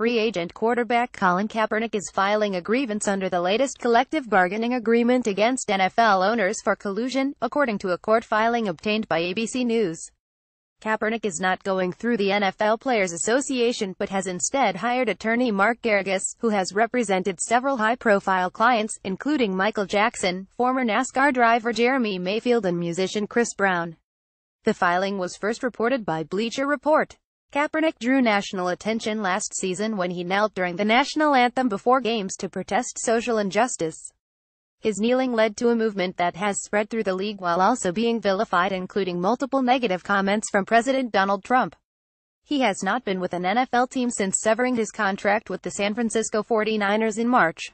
free agent quarterback Colin Kaepernick is filing a grievance under the latest collective bargaining agreement against NFL owners for collusion, according to a court filing obtained by ABC News. Kaepernick is not going through the NFL Players Association but has instead hired attorney Mark Geragos, who has represented several high-profile clients, including Michael Jackson, former NASCAR driver Jeremy Mayfield and musician Chris Brown. The filing was first reported by Bleacher Report. Kaepernick drew national attention last season when he knelt during the national anthem before games to protest social injustice. His kneeling led to a movement that has spread through the league while also being vilified including multiple negative comments from President Donald Trump. He has not been with an NFL team since severing his contract with the San Francisco 49ers in March.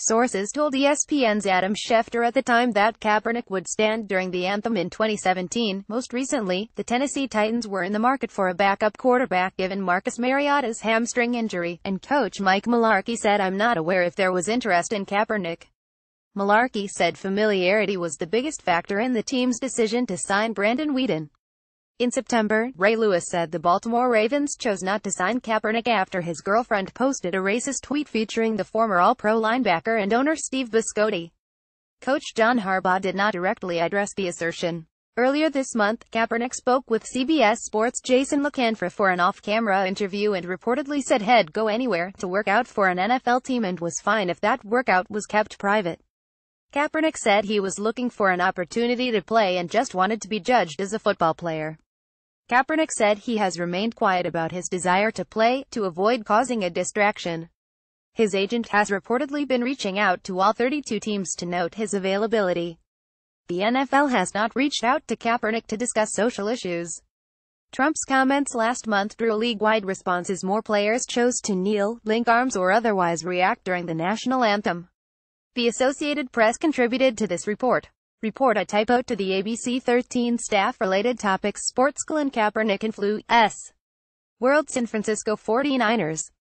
Sources told ESPN's Adam Schefter at the time that Kaepernick would stand during the anthem in 2017. Most recently, the Tennessee Titans were in the market for a backup quarterback given Marcus Mariota's hamstring injury, and coach Mike Mularkey said I'm not aware if there was interest in Kaepernick. Mularkey said familiarity was the biggest factor in the team's decision to sign Brandon Weeden. In September, Ray Lewis said the Baltimore Ravens chose not to sign Kaepernick after his girlfriend posted a racist tweet featuring the former All-Pro linebacker and owner Steve Bisciotti. Coach John Harbaugh did not directly address the assertion. Earlier this month, Kaepernick spoke with CBS Sports' Jason La Canfora for an off-camera interview and reportedly said he'd go anywhere to work out for an NFL team and was fine if that workout was kept private. Kaepernick said he was looking for an opportunity to play and just wanted to be judged as a football player. Kaepernick said he has remained quiet about his desire to play, to avoid causing a distraction. His agent has reportedly been reaching out to all 32 teams to note his availability. The NFL has not reached out to Kaepernick to discuss social issues. Trump's comments last month drew league-wide responses more players chose to kneel, link arms or otherwise react during the national anthem. The Associated Press contributed to this report. Report a typo to the ABC 13 staff-related topics Sports Colin Kaepernick NFL U.S. World San Francisco 49ers